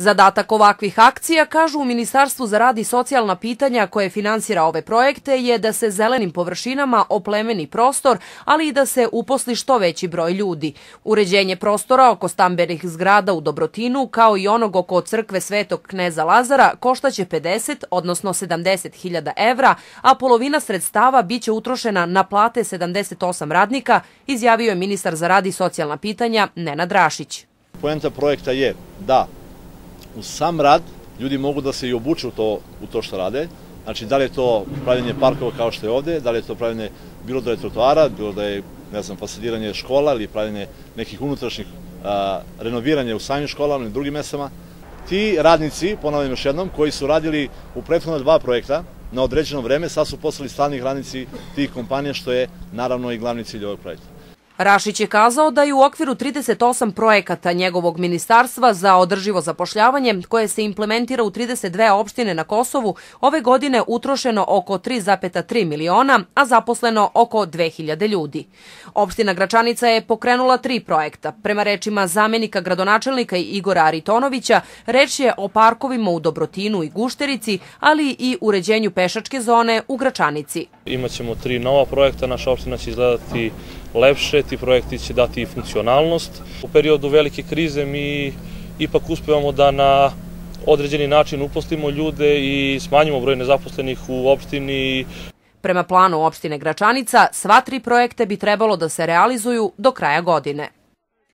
Zadatak ovakvih akcija, kažu u Ministarstvu za rad i socijalna pitanja koje finansira ove projekte, je da se zelenim površinama oplemeni prostor, ali i da se uposli što veći broj ljudi. Uređenje prostora oko stambenih zgrada u Dobrotinu, kao i onog oko crkve Svetog kneza Lazara, koštaće 50, odnosno 70 hiljada evra, a polovina sredstava biće utrošena na plate 78 radnika, izjavio je ministar za rad i socijalna pitanja Nenad Rašić. Poenta projekta je da u sam rad ljudi mogu da se i obuče u to, u to što rade. Znači, da li je to pravljenje parkova kao što je ovde, da li je to pravljenje bilo da je trotoara, bilo da je, ne znam, fasadiranje škola ili pravljenje nekih unutrašnjih a, renoviranja u samim školama ili drugim mesama. Ti radnici, ponavljam još jednom, koji su radili u prethodno dva projekta na određeno vreme, sad su postali stalni radnici tih kompanija, što je naravno i glavni cilj ovog projekta. Rašić je kazao da je u okviru 38 projekata njegovog ministarstva za održivo zapošljavanje, koje se implementira u 32 opštine na Kosovu, ove godine utrošeno oko 3,3 miliona, a zaposleno oko 2000 ljudi. Opština Gračanica je pokrenula tri projekta. Prema rečima zamenika gradonačelnika Igora Aritonovića, reč je o parkovima u Dobrotinu i Gušterici, ali i uređenju pešačke zone u Gračanici. Imaćemo tri nova projekta, naša opština će izgledati lepše, ti projekti će dati i funkcionalnost. U periodu velike krize mi ipak uspevamo da na određeni način uposlimo ljude i smanjimo broj nezaposlenih u opštini. Prema planu opštine Gračanica, sva tri projekte bi trebalo da se realizuju do kraja godine.